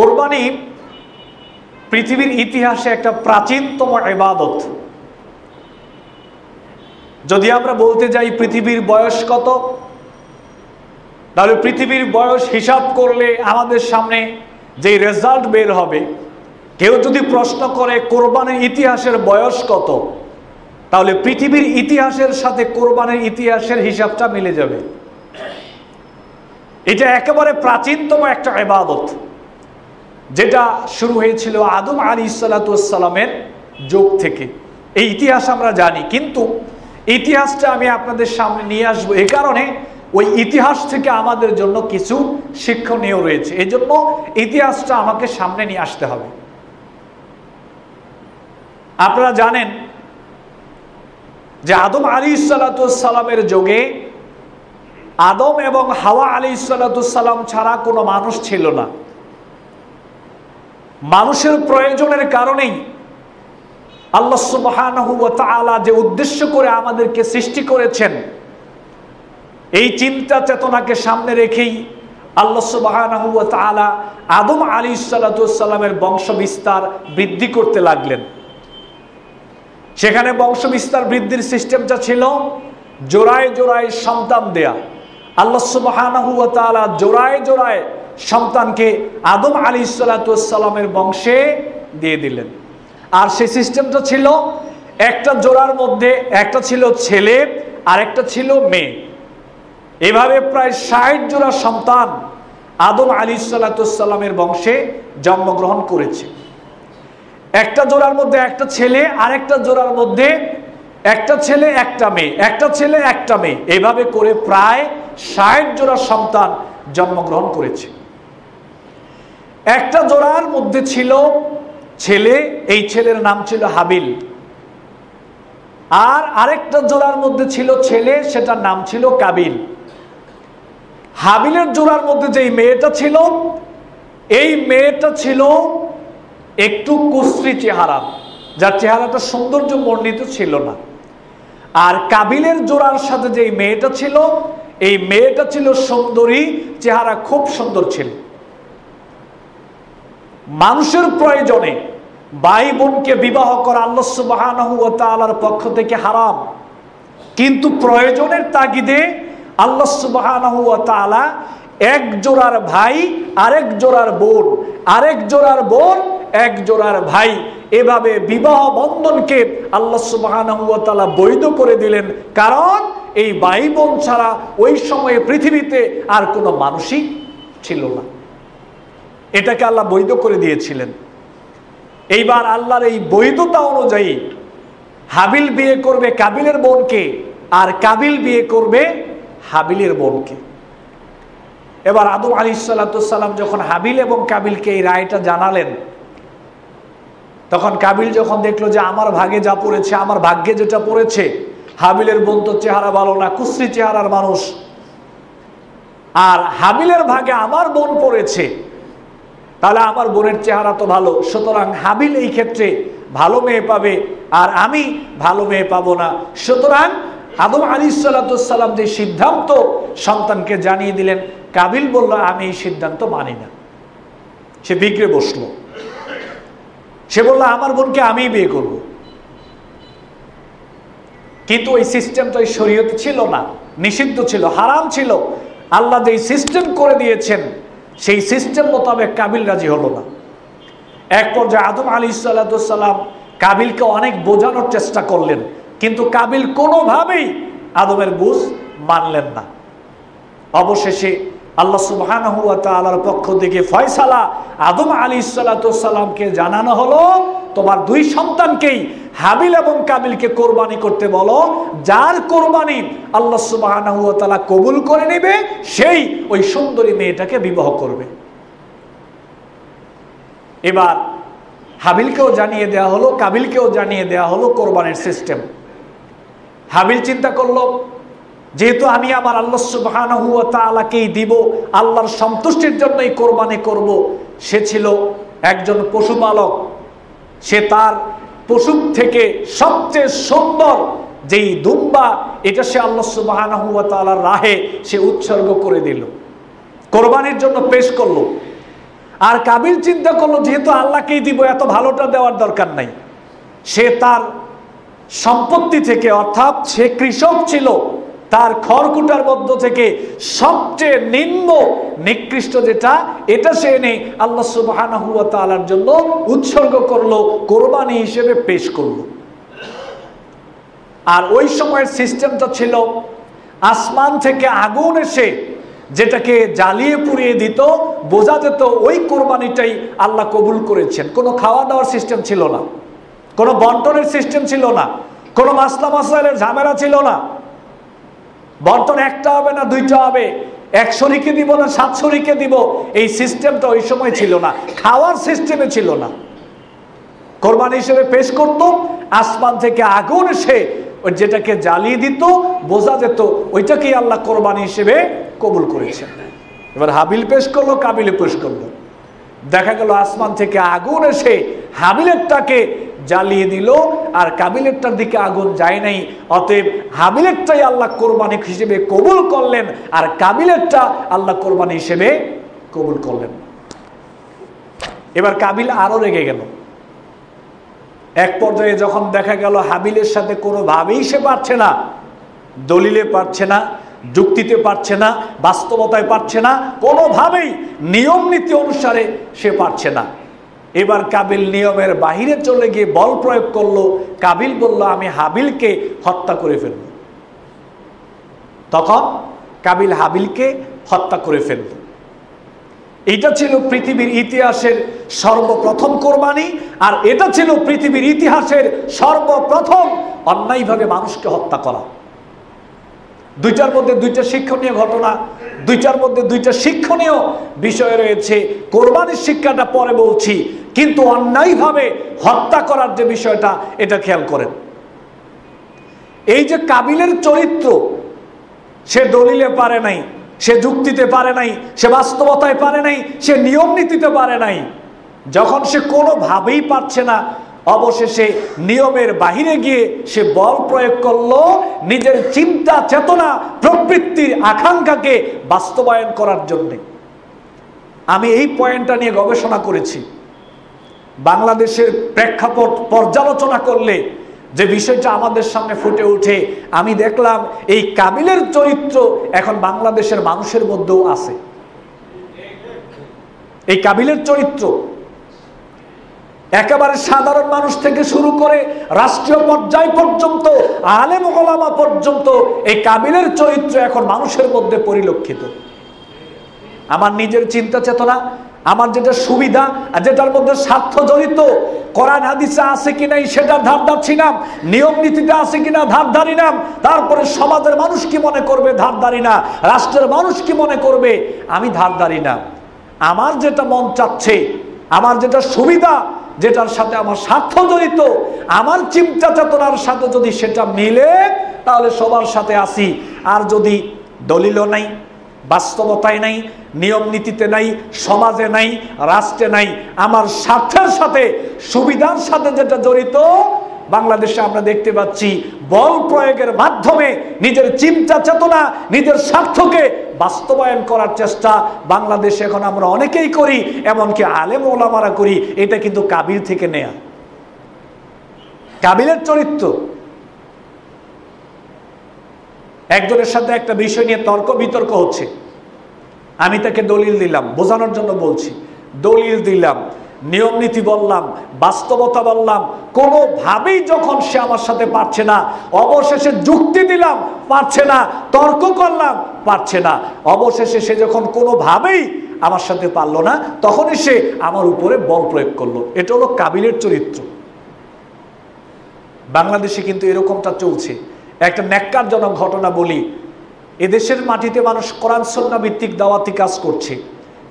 কোরবানি পৃথিবীর ইতিহাসে একটা প্রাচীনতম এবাদত যদি আমরা বলতে যাই পৃথিবীর বয়স কত, তাহলে পৃথিবীর বয়স হিসাব করলে আমাদের সামনে যে রেজাল্ট বের হবে, কেউ যদি প্রশ্ন করে কোরবানির ইতিহাসের বয়স কত, তাহলে পৃথিবীর ইতিহাসের সাথে কোরবানির ইতিহাসের হিসাবটা মিলে যাবে। এটা একেবারে প্রাচীনতম একটা এবাদত যেটা শুরু হয়েছিল আদম আলী সালাতামের যুগ থেকে। এই ইতিহাস আমরা জানি, কিন্তু ইতিহাসটা আমি আপনাদের সামনে নিয়ে আসব এ কারণে ওই ইতিহাস থেকে আমাদের জন্য কিছু শিক্ষণীয় রয়েছে। এই জন্য ইতিহাসটা আমাকে সামনে নিয়ে আসতে হবে। আপনারা জানেন যে আদম আলী সালাতামের যোগে আদম এবং হাওয়া আলী সালাতাম ছাড়া কোনো মানুষ ছিল না। মানুষের প্রয়োজনের কারণেই আল্লাহ সুবাহ যে উদ্দেশ্য করে আমাদেরকে সৃষ্টি করেছেন, এই চিন্তা চেতনাকে সামনে রেখেই আল্লাহ সুবাহ আদম আলী সাল্লামের বংশ বিস্তার বৃদ্ধি করতে লাগলেন। সেখানে বংশ বিস্তার বৃদ্ধির সিস্টেমটা ছিল জোড়ায় জোড়ায় সন্তান দেয়া। আল্লাহ সুবাহ জোড়ায় জোড়ায় সন্তানকে আদম আলী সাল্লামের বংশে দিয়ে দিলেন। আর সেই সিস্টেমটা ছিল, একটা জোড়ার মধ্যে একটা ছিল ছেলে, আর একটা ছিল মেয়ে। এভাবে প্রায় ষাট জোড়া সন্তান আদম আলী সাল্লামের বংশে জন্মগ্রহণ করেছে। একটা জোড়ার মধ্যে একটা ছেলে, আর একটা জোড়ার মধ্যে একটা ছেলে, একটা মেয়ে। একটা ছেলে, একটা মেয়ে। এভাবে করে প্রায় ষাট জোড়া সন্তান জন্মগ্রহণ করেছে। একটা জোড়ার মধ্যে ছিল ছেলে, এই ছেলের নাম ছিল হাবিল। আর আরেকটা জোড়ার মধ্যে ছিল ছেলে, সেটার নাম ছিল কাবিল। হাবিলের জোড়ার মধ্যে যেই মেয়েটা ছিল, এই মেয়েটা ছিল একটু কুশ্রী চেহারা, যার চেহারাটা সৌন্দর্য বর্ণিত ছিল না। আর কাবিলের জোড়ার সাথে যে মেয়েটা ছিল, এই মেয়েটা ছিল সুন্দরী, চেহারা খুব সুন্দর ছিল। মানুষের প্রয়োজনে ভাই বোনকে বিবাহ করা আল্লাহ সুবাহর পক্ষ থেকে হারাম। কিন্তু প্রয়োজনের তাগিদে আল্লাহ সুবাহ এক জোড়ার ভাই, আরেক জোড়ার বোন, আরেক জোড়ার বোন, এক জোড়ার ভাই। এভাবে বিবাহ বন্ধনকে আল্লাহ সুবাহ বৈধ করে দিলেন। কারণ এই ভাই বোন ছাড়া ওই সময়ে পৃথিবীতে আর কোনো মানুষই ছিল না। এটাকে আল্লাহ বৈধ করে দিয়েছিলেন। এইবার আল্লাহর এই বৈধতা অনুযায়ী হাবিল বিয়ে করবে কাবিলের বোনকে আর কাবিল বিয়ে করবে হাবিলের বোনকে। এবার আদম আলী সাল্লাম যখন হাবিল এবং কাবিলকে এই রায়টা জানালেন, তখন কাবিল যখন দেখল যে আমার ভাগে যা পড়েছে, আমার ভাগ্যে যেটা পড়েছে, হাবিলের বোন তো চেহারা ভালো না, কুশ্রী চেহারার মানুষ। আর হাবিলের ভাগে আমার বোন পড়েছে তাহলে আমার বোনের চেহারা তো ভালো, সুতরাং হাবিল এই ক্ষেত্রে ভালো মেয়ে পাবে আর আমি ভালো মেয়ে পাবো না। সুতরাং আদম আলী সাল্লাম যে সিদ্ধান্ত সন্তানকে জানিয়ে দিলেন, কাবিল বলল, আমি এই সিদ্ধান্ত মানি না। সে বিগ্রে বসল। সে বলল, আমার বোনকে আমি বিয়ে করব। কিন্তু ওই সিস্টেম তো এই শরীয়তে ছিল না, নিষিদ্ধ ছিল, হারাম ছিল। আল্লাহ যে সিস্টেম করে দিয়েছেন সেই সিস্টেম মোতাবেক কাবিল রাজি হলো না। এক পর্যায়ে আদম আলী সাল্লাম কাবিলকে অনেক বোঝানোর চেষ্টা করলেন, কিন্তু কাবিল কোনোভাবেই আদমের বুঝ মানলেন না। অবশেষে আল্লাহ সুবহান তালার পক্ষ থেকে ফয়সালা আদম আলী সাল্লাতামকে জানানো হলো, তোমার দুই সন্তানকেই হাবিল এবং কাবিলকে কোরবানি করতে বলো। যার কোরবানি আল্লাহ সুবাহ কবুল করে নেবে, সেই ওই সুন্দরী মেয়েটাকে বিবাহ করবে। এবার হাবিলকেও জানিয়ে দেওয়া হলো, কাবিলকেও জানিয়ে দেওয়া হলো কোরবানির সিস্টেম। হাবিল চিন্তা করল যেহেতু আমি আমার আল্লাহ সুবাহানহুয়ালাকেই দিব, আল্লাহর সন্তুষ্টির জন্যই কোরবানি করব, সে ছিল একজন পশুপালক। সে তার পশু থেকে সবচেয়ে সুন্দর যেই দুম্বা, এটা সে আল্লাহ সুবাহানহুয়ালার রাহে সে উৎসর্গ করে দিল। কোরবানির জন্য পেশ করল। আর কাবিল চিন্তা করল, যেহেতু আল্লাহকেই দিব, এত ভালোটা দেওয়ার দরকার নাই। সে তার সম্পত্তি থেকে, অর্থাৎ সে কৃষক ছিল তার খড়কুটার মধ্য থেকে সবচেয়ে নিম্ন নিকৃষ্ট যেটা, এটা সে এনে আল্লাহ সুবহানাহু ওয়া তাআলার জন্য উৎসর্গ করল, কোরবানি হিসেবে পেশ করল। আর ওই সময়ের সিস্টেমটা ছিল, আসমান থেকে আগুন এসে যেটাকে জ্বালিয়ে পুড়িয়ে দিত, বোঝা যেত ওই কোরবানিটাই আল্লাহ কবুল করেছেন। কোনো খাওয়া দাওয়ার সিস্টেম ছিল না, কোনো বন্টনের সিস্টেম ছিল না, কোনো মাসলা মাসাইলের ঝামেলা ছিল না। বন্টন একটা হবে না, দুইটা হবে। এক শরীকে দিব না সাত শরীকে দিব। এই সিস্টেমটা ওই সময় ছিল না। খাওয়ার সিস্টেমে ছিল না। কোরবানি হিসেবে পেশ করত, আসমান থেকে আগুন এসে যেটাকে জ্বালিয়ে দিত, বোঝা যেত ওইটাকেই আল্লাহ কোরবানি হিসেবে কবুল করেছেন। এবার হাবিল পেশ করল, কাবিলে পেশ করল। দেখা গেল আসমান থেকে আগুন এসে হাবিলেরটাকে জ্বালিয়ে দিল আর কাবিলেরটার দিকে আগুন যায় নাই। অতএব হাবিলেরটাই আল্লাহ কোরবানি হিসেবে কবুল করলেন আর কাবিলেরটা আল্লাহ কোরবানি হিসেবে কবুল করলেন। এবার কাবিল আরও রেগে গেল। এক পর্যায়ে যখন দেখা গেল হাবিলের সাথে কোনোভাবেই সে পারছে না, দলিলে পারছে না, যুক্তিতে পারছে না, বাস্তবতায় পারছে না, কোনোভাবেই নিয়ম নীতি অনুসারে সে পারছে না। এবার কাবিল নিয়মের বাহিরে চলে গিয়ে বল প্রয়োগ করল। কাবিল বলল, আমি হাবিলকে হত্যা করে ফেলব। তখন কাবিল হাবিলকে হত্যা করে ফেলল। এটা ছিল পৃথিবীর ইতিহাসের সর্বপ্রথম কোরবানি, আর এটা ছিল পৃথিবীর ইতিহাসের সর্বপ্রথম অন্যায়ভাবে মানুষকে হত্যা করা। দুইটার মধ্যে দুইটা শিক্ষণীয় ঘটনা, দুইটার মধ্যে দুইটা শিক্ষণীয় বিষয় রয়েছে। কোরবানির শিক্ষাটা পরে বলছি। কিন্তু অন্যায়ভাবে হত্যা করার যে বিষয়টা, এটা খেয়াল করেন। এই যে কাবিলের চরিত্র, সে দলিলে পারে নাই, সে যুক্তিতে পারে নাই, সে বাস্তবতায় পারে নাই, সে নিয়ম নীতিতে পারে নাই, যখন সে কোনোভাবেই পারছে না, অবশেষে নিয়মের বাহিরে গিয়ে সে বল প্রয়োগ করল, নিজের চিন্তা, চেতনা, প্রবৃত্তির আকাঙ্ক্ষাকে বাস্তবায়ন করার জন্যে। আমি এই পয়েন্টটা নিয়ে গবেষণা করেছি। বাংলাদেশের প্রেক্ষাপট পর্যালোচনা করলে যে বিষয়টা আমাদের সামনে ফুটে উঠে আমি দেখলাম এই কাবিলের চরিত্র এখন বাংলাদেশের মানুষের মধ্যেও আছে। এই কাবিলের চরিত্র একেবারে সাধারণ মানুষ থেকে শুরু করে রাষ্ট্রীয় পর্যায় পর্যন্ত, আলেম ওলামা পর্যন্ত এই কাবিলের চরিত্র এখন মানুষের মধ্যে পরিলক্ষিত। আমার নিজের চিন্তা চেতনা আমার যেটা সুবিধা আর যেটার মধ্যে স্বার্থ জড়িত, কোরআন হাদিসে আছে কি নাই সেটা ধার ধারছি না, নিয়ম নীতিতে আছে কিনা ধার ধারি না, তারপরে সমাজের মানুষ কি মনে করবে ধার ধারি না, রাষ্ট্রের মানুষ কি মনে করবে, আমি ধার ধারি না। আমার যেটা মন চাচ্ছে, আমার যেটা সুবিধা, যেটার সাথে আমার স্বার্থ জড়িত, আমার চিন্তা চেতনার সাথে যদি সেটা মিলে, তাহলে সবার সাথে আসি। আর যদি দলিলও নাই বাস্তবতায় নাই, নিয়ম নীতিতে নাই, সমাজে নাই, রাষ্ট্রে নাই। আমার স্বার্থের সাথে, সুবিধার সাথে যেটা জড়িত, বাংলাদেশে আমরা দেখতে পাচ্ছি, বল প্রয়োগের মাধ্যমে নিজের চিন্তা চেতনা, নিজের স্বার্থকে বাস্তবায়ন করার চেষ্টা বাংলাদেশে এখন আমরা অনেকেই করি, এমনকি আলেম ওলামারা করি। এটা কিন্তু কাবিল থেকে নেয়া। কাবিলের চরিত্র। একজনের সাথে একটা বিষয় নিয়ে তর্ক, বিতর্ক হচ্ছে। আমি তাকে দলিল দিলাম, বোঝানোর জন্য বলছি, দলিল দিলাম, নিয়ম নীতি বললাম, বাস্তবতা বললাম, কোনোভাবেই যখন সে আমার সাথে পারছে না, অবশেষে যুক্তি দিলাম, পারছে না, তর্ক করলাম, পারছে না, অবশেষে সে যখন কোনোভাবেই আমার সাথে পারল না, তখনই সে আমার উপরে বল প্রয়োগ করল। এটা হলো কাবিলের চরিত্র। বাংলাদেশে কিন্তু এরকমটা চলছে। একটা ন্যাক্কারজনক ঘটনা বলি। এদেশের মাটিতে মানুষ কোরআন, সন্না ভিত্তিক দাওয়াতি কাজ করছে।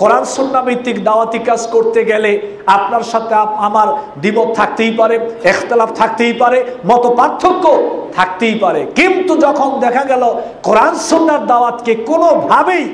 কোরআন, সন্না ভিত্তিক দাওয়াতি কাজ করতে গেলে আপনার সাথে আমার দ্বিমত থাকতেই পারে, এখতলাফ থাকতেই পারে মত পার্থক্য থাকতেই পারে। কিন্তু যখন দেখা গেল কোরআন সন্ন্যার দাওয়াতকে কোনোভাবেই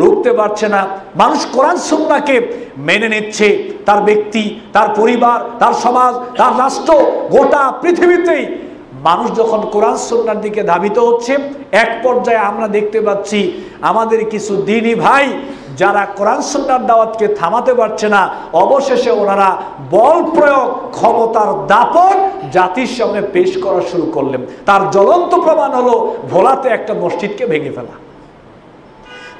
রুখতে পারছে না, মানুষ কোরআন, সুন্নাকে মেনে নিচ্ছে। তার ব্যক্তি, তার পরিবার, তার সমাজ, তার রাষ্ট্র গোটা পৃথিবীতেই মানুষ যখন কোরআন সন্ন্যার দিকে ধাবিত হচ্ছে, এক পর্যায়ে আমরা দেখতে পাচ্ছি আমাদের কিছু দিনই ভাই যারা কোরআন সন্ন্যার দাওয়াতকে থামাতে পারছে না, অবশেষে ওনারা বল প্রয়োগ ক্ষমতার দাপট জাতির সামনে পেশ করা শুরু করলেন। তার জ্বলন্ত প্রমাণ হলো ভোলাতে একটা মসজিদকে ভেঙে ফেলা।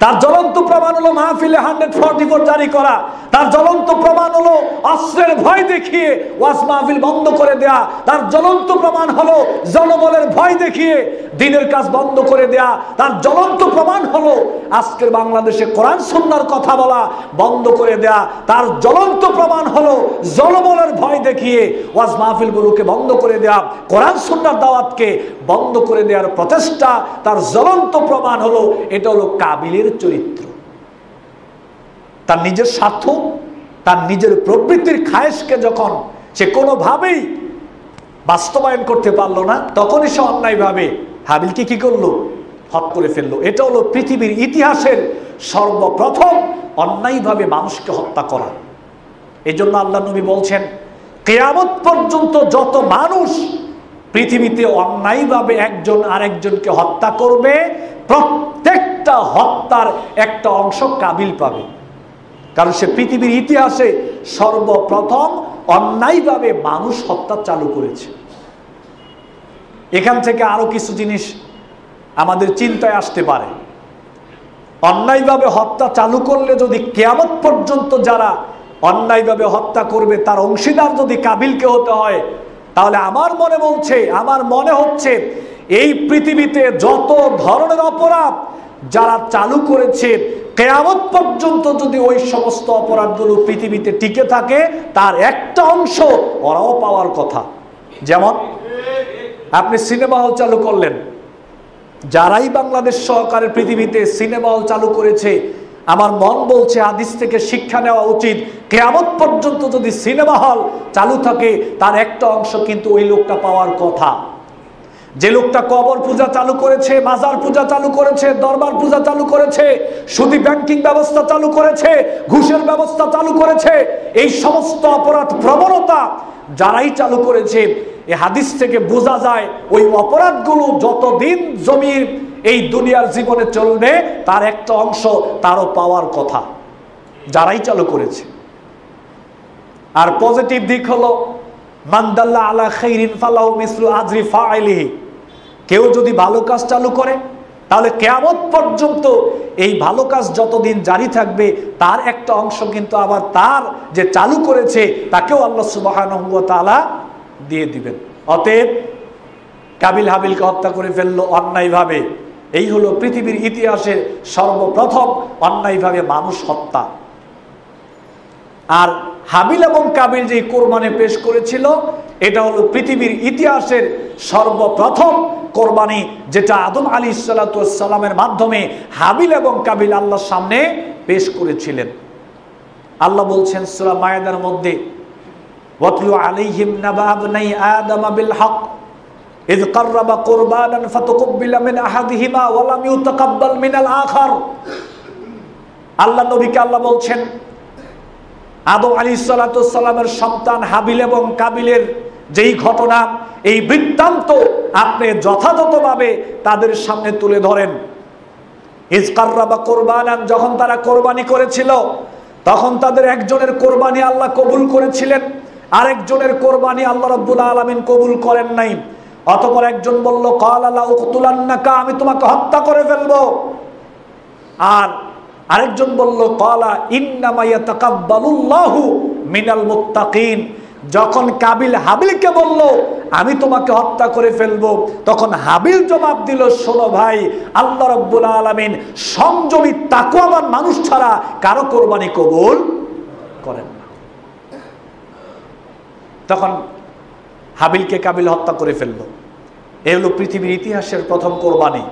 তার জ্বলন্ত প্রমাণ হলো মাহফিলে হান্ড্রেড ফর্টি ফোর জারি করা। তার জ্বলন্ত প্রমাণ হলো অস্ত্রের ভয় দেখিয়ে ওয়াস মাহফিল বন্ধ করে দেয়া। তার জ্বলন্ত প্রমাণ হলো জনবলের ভয় দেখিয়ে দিনের কাজ বন্ধ করে দেয়া, তার জ্বলন্ত প্রমাণ হলো আজকের বাংলাদেশে কোরআন সন্ন্যার কথা বলা বন্ধ করে দেয়া, তার জ্বলন্ত প্রমাণ হলো জলবলের ভয় দেখিয়ে ওয়াজ মাহফিলগুলোকে বন্ধ করে দেয়া, কোরআন সন্ন্যার দাওয়াতকে বন্ধ করে দেওয়ার প্রচেষ্টা, তার জ্বলন্ত প্রমাণ হলো, এটা হলো কাবিলের চরিত্র। তার নিজের স্বার্থ, তার নিজের প্রবৃত্তির খায়েশকে যখন সে কোনোভাবেই বাস্তবায়ন করতে পারল না, তখনই সে অন্যায়ভাবে হাবিলকে কি করল? হত করে ফেলল। এটা হলো পৃথিবীর ইতিহাসের সর্বপ্রথম অন্যায়ভাবে মানুষকে হত্যা করা। এই জন্য আল্লাহ নবী বলছেন, কেয়ামত পর্যন্ত যত মানুষ পৃথিবীতে অন্যায়ভাবে একজন আরেকজনকে হত্যা করবে, প্রত্যেকটা হত্যার একটা অংশ কাবিল পাবে। কারণ সে পৃথিবীর ইতিহাসে সর্বপ্রথম অন্যায়ভাবে মানুষ হত্যা চালু করেছে। এখান থেকে আরও কিছু জিনিস আমাদের চিন্তায় আসতে পারে। অন্যায়ভাবে হত্যা চালু করলে যদি কেয়ামত পর্যন্ত যারা অন্যায়ভাবে হত্যা করবে, তার অংশীদার যদি কাবিলকে হতে হয়, তাহলে আমার মনে বলছে, আমার মনে হচ্ছে এই পৃথিবীতে যত ধরনের অপরাধ যারা চালু করেছে, কেয়ামত পর্যন্ত যদি ওই সমস্ত অপরাধগুলো পৃথিবীতে টিকে থাকে, তার একটা অংশ ওরাও পাওয়ার কথা। যেমন আপনি সিনেমা হল চালু করলেন। যারাই বাংলাদেশ সহকারে পৃথিবীতে সিনেমা হল চালু করেছে, আমার মন বলছে আদিস থেকে শিক্ষা নেওয়া উচিত। কেয়ামত পর্যন্ত যদি সিনেমা হল চালু থাকে, তার একটা অংশ কিন্তু ওই লোকটা পাওয়ার কথা। যে লোকটা কবর পূজা চালু করেছে, মাজার পূজা চালু করেছে, দরবার পূজা চালু করেছে, সুদী ব্যাংকিং ব্যবস্থা চালু করেছে, ঘুষের ব্যবস্থা চালু করেছে, এই সমস্ত অপরাধ প্রবণতা যারাই চালু করেছে এই হাদিস থেকে বোঝা যায়, ওই অপরাধগুলো যতদিন জমির এই দুনিয়ার জীবনে চলবে, তার একটা অংশ তারও পাওয়ার কথা, যারাই চালু করেছে। আর পজিটিভ দিক হলো মান্দাল্লা আলা খৈরিন ফালাহ মিসলু আজরি ফাইলিহি, কেউ যদি ভালো কাজ চালু করে, তাহলে কেয়ামত পর্যন্ত এই ভালো কাজ যতদিন জারি থাকবে, তার একটা অংশ কিন্তু আবার তার যে চালু করেছে, তাকেও আল্লাহ সুবাহ দিয়ে দিবেন। অতএব কাবিল হাবিলকে হত্যা করে ফেলল অন্যায়ভাবে। এই হলো পৃথিবীর ইতিহাসের সর্বপ্রথম অন্যায়ভাবে মানুষ হত্যা। আর হাবিল এবং কাবিল যে কোরবানি পেশ করেছিল, এটা হলো পৃথিবীর ইতিহাসের সর্বপ্রথম কোরবানি, যেটা আদম আলী সাল্লামের মাধ্যমে হাবিল এবং কাবিল আল্লাহর সামনে পেশ করেছিলেন। আল্লাহ বলছেন, সুরা মায়াদার মধ্যে ওয়াতলু আলাইহিম নাবা আবনাই আদম বিল হক إذ قرب قربانا فتقبل من أحدهما ولم يتقبل من الآخر আল্লাহ নবীকে আল্লাহ বলছেন আদম আলী সালাতামের সন্তান হাবিল এবং কাবিলের যেই ঘটনা এই বৃত্তান্ত আপনি যথাযথভাবে তাদের সামনে তুলে ধরেন ইজকাররাবা কোরবানান যখন তারা কোরবানি করেছিল তখন তাদের একজনের কোরবানি আল্লাহ কবুল করেছিলেন আরেকজনের কোরবানি আল্লাহ রব্বুল আলমিন কবুল করেন নাই। অতপর একজন বলল, কল আল্লাহ উকতুলান্নাকা, আমি তোমাকে হত্যা করে ফেলব। আর আরেকজন বলল, কলা ইন্নামাইয়া তাকাব্বালুল্লাহু মিনাল মুত্তাকিন। যখন কাবিল হাবিলকে বলল, আমি তোমাকে হত্যা করে ফেলব, তখন হাবিল জবাব দিল, শোনো ভাই, আল্লাহ রব্বুল আলমিন সংযমী তাকুয়াবান মানুষ ছাড়া কারও কোরবানি কবুল করেন তখন হাবিলকে কাবিল হত্যা করে ফেলল। এ হলো পৃথিবীর ইতিহাসের প্রথম কোরবানি।